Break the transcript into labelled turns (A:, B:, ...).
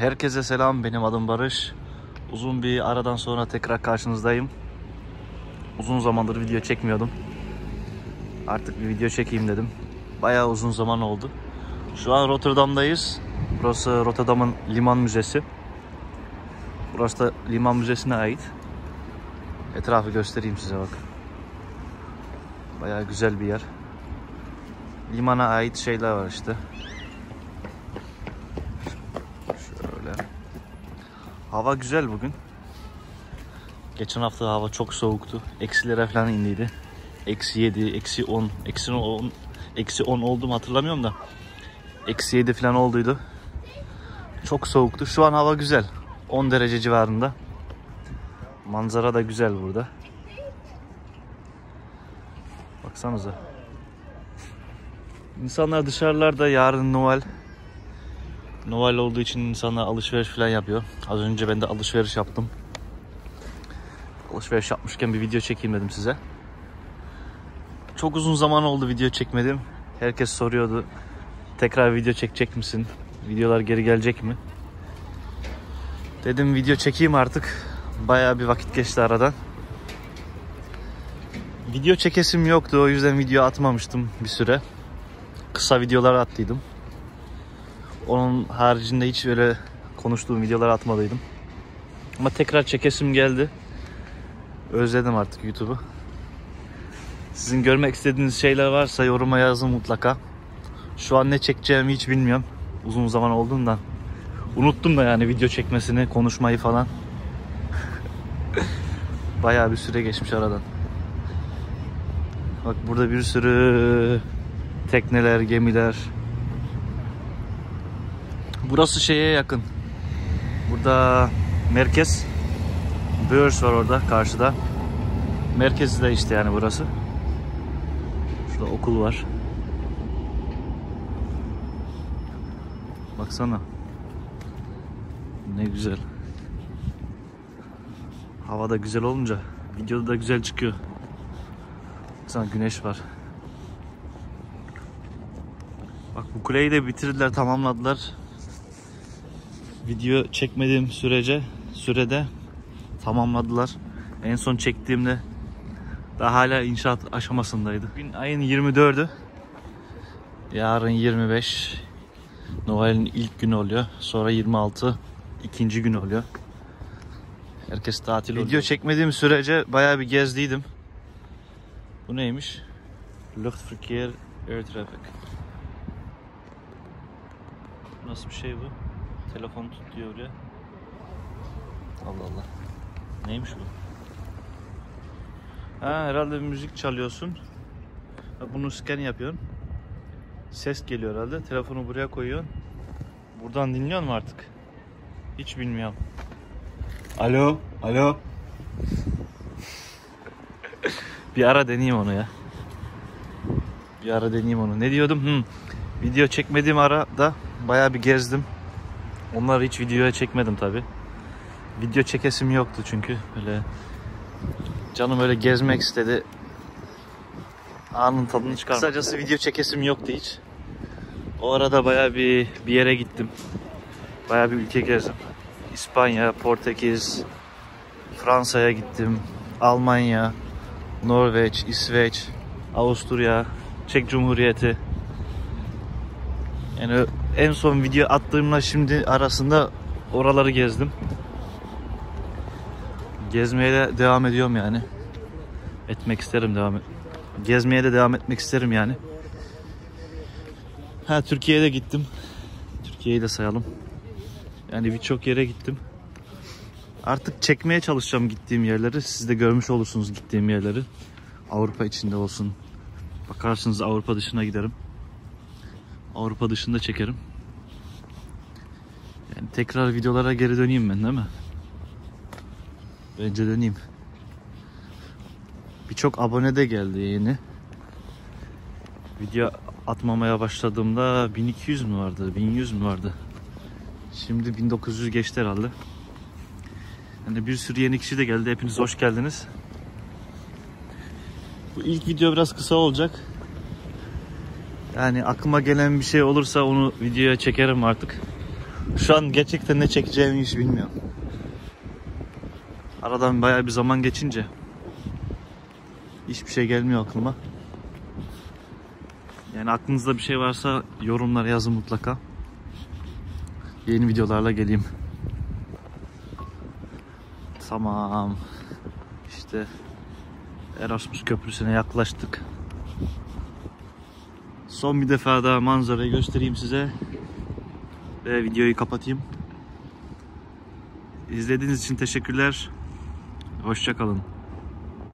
A: Herkese selam. Benim adım Barış. Uzun bir aradan sonra tekrar karşınızdayım. Uzun zamandır video çekmiyordum. Artık bir video çekeyim dedim. Bayağı uzun zaman oldu. Şu an Rotterdam'dayız. Burası Rotterdam'ın liman müzesi. Burası da liman müzesine ait. Etrafı göstereyim size bak. Bayağı güzel bir yer. Limana ait şeyler var işte. Hava güzel bugün. Geçen hafta hava çok soğuktu. Eksilere falan indiydi. Eksi 7, eksi 10, eksi 10, eksi 10 oldu mu hatırlamıyorum da. Eksi 7 falan olduydu. Çok soğuktu. Şu an hava güzel. 10 derece civarında. Manzara da güzel burada. Baksanıza. İnsanlar dışarılarda yarın Noel. Noel olduğu için insanlar alışveriş falan yapıyor. Az önce ben de alışveriş yaptım. Alışveriş yapmışken bir video çekeyim dedim size. Çok uzun zaman oldu video çekmedim. Herkes soruyordu. Tekrar video çekecek misin? Videolar geri gelecek mi? Dedim video çekeyim artık. Bayağı bir vakit geçti aradan. Video çekesim yoktu. O yüzden video atmamıştım bir süre. Kısa videolar attıydım. Onun haricinde hiç öyle konuştuğum videoları atmadıydım. Ama tekrar çekesim geldi. Özledim artık YouTube'u. Sizin görmek istediğiniz şeyler varsa yoruma yazın mutlaka. Şu an ne çekeceğimi hiç bilmiyorum. Uzun zaman olduğundan. Unuttum da yani video çekmesini, konuşmayı falan. Bayağı bir süre geçmiş aradan. Bak burada bir sürü tekneler, gemiler. Burası şeye yakın. Burada merkez. Börs var orada karşıda. Merkezi de işte yani burası. Şurada okul var. Baksana. Ne güzel. Hava da güzel olunca videoda da güzel çıkıyor. Baksana güneş var. Bak bu kuleyi de bitirdiler, tamamladılar. Video çekmediğim sürece sürede tamamladılar. En son çektiğimde daha hala inşaat aşamasındaydı. Bugün ayın 24'ü. Yarın 25. Noel'in ilk günü oluyor. Sonra 26 ikinci gün oluyor. Herkes tatil oluyor. Video çekmediğim sürece bayağı bir gezdiydim. Bu neymiş? Luftverkehr Air Traffic. Nasıl bir şey bu? Telefon tutuyor oraya. Allah Allah. Neymiş bu? Ha herhalde bir müzik çalıyorsun. Bunu scan yapıyorsun. Ses geliyor herhalde. Telefonu buraya koyuyorsun. Buradan dinliyor mu artık? Hiç bilmiyorum. Alo, alo. bir ara deneyeyim onu ya. Bir ara deneyeyim onu. Ne diyordum? Hmm. Video çekmediğim arada bayağı bir gezdim. Onları hiç videoya çekmedim tabi. Video çekesim yoktu çünkü böyle canım öyle gezmek istedi. Anın tadını çıkarmak. Kısacası video çekesim yoktu hiç. O arada bayağı bir bir yere gittim. Bayağı bir ülke gezdim. İspanya, Portekiz, Fransa'ya gittim. Almanya, Norveç, İsveç, Avusturya, Çek Cumhuriyeti. Yani en son video attığımla şimdi arasında oraları gezdim. Gezmeye de devam ediyorum yani. Etmek isterim devam et. Gezmeye de devam etmek isterim yani. Ha Türkiye'ye de gittim. Türkiye'yi de sayalım. Yani birçok yere gittim. Artık çekmeye çalışacağım gittiğim yerleri. Siz de görmüş olursunuz gittiğim yerleri. Avrupa içinde olsun. Bakarsınız Avrupa dışına giderim. Avrupa dışında çekerim. Yani tekrar videolara geri döneyim ben değil mi? Bence döneyim. Birçok abone de geldi yeni. Video atmamaya başladığımda 1200 mü vardı? 1100 mü vardı? Şimdi 1900 geçti herhalde. Yani bir sürü yeni kişi de geldi. Hepiniz hoş geldiniz. Bu ilk video biraz kısa olacak. Yani aklıma gelen bir şey olursa onu videoya çekerim artık. Şu an gerçekten ne çekeceğimi hiç bilmiyorum. Aradan bayağı bir zaman geçince hiçbir şey gelmiyor aklıma. Yani aklınızda bir şey varsa yorumlara yazın mutlaka. Yeni videolarla geleyim. Tamam. İşte Erasmus Köprüsü'ne yaklaştık. Son bir defa daha manzarayı göstereyim size. Ve videoyu kapatayım. İzlediğiniz için teşekkürler. Hoşçakalın.